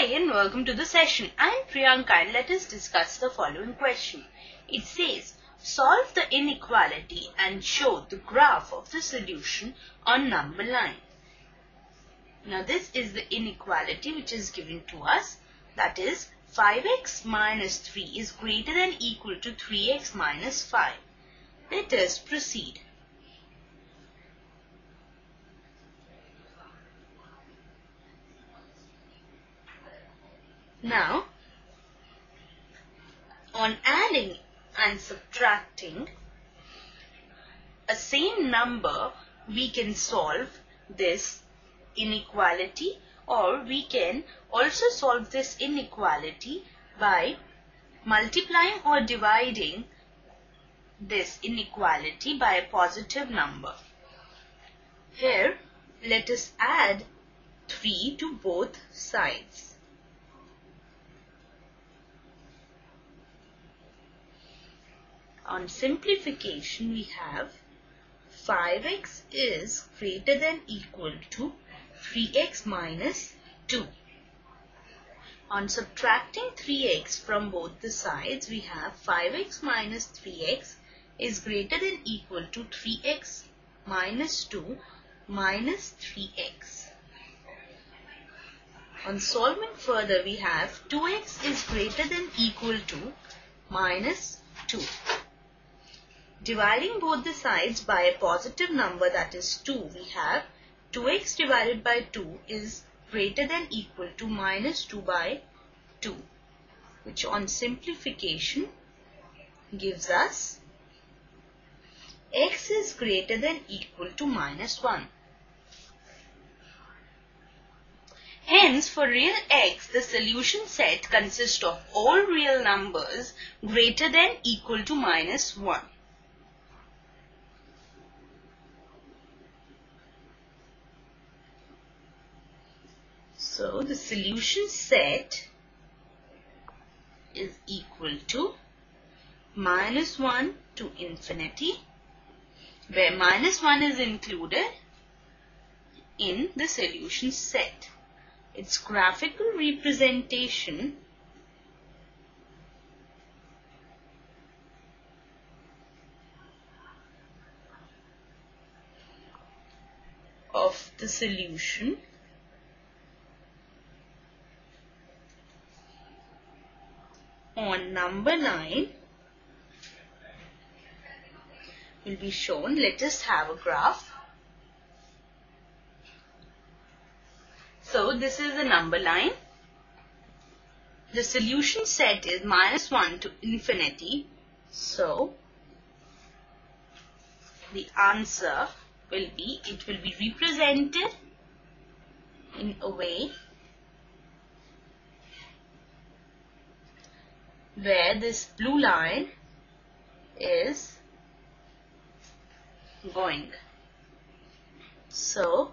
Hi and welcome to the session. I'm Priyanka and let us discuss the following question. It says, solve the inequality and show the graph of the solution on number line. Now this is the inequality which is given to us. That is 5x minus 3 is greater than equal to 3x minus 5. Let us proceed. Now, on adding and subtracting a same number, we can solve this inequality or we can also solve this inequality by multiplying or dividing this inequality by a positive number. Here, let us add 3 to both sides. On simplification we have 5x is greater than equal to 3x minus 2. On subtracting 3x from both the sides we have 5x minus 3x is greater than equal to 3x minus 2 minus 3x. On solving further we have 2x is greater than equal to minus 2. Dividing both the sides by a positive number that is 2, we have 2x divided by 2 is greater than equal to minus 2 by 2 which on simplification gives us x is greater than equal to minus 1. Hence, for real x, the solution set consists of all real numbers greater than equal to minus 1. So the solution set is equal to minus 1 to infinity where minus 1 is included in the solution set. Its graphical representation of the solution on number line will be shown. Let us have a graph. So this is the number line. The solution set is minus 1 to infinity. So the answer will be, it will be represented in a way where this blue line is going. So,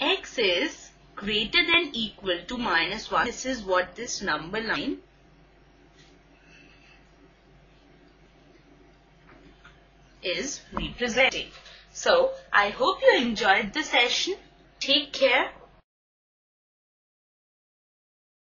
x is greater than equal to minus 1. This is what this number line is representing. So, I hope you enjoyed the session. Take care.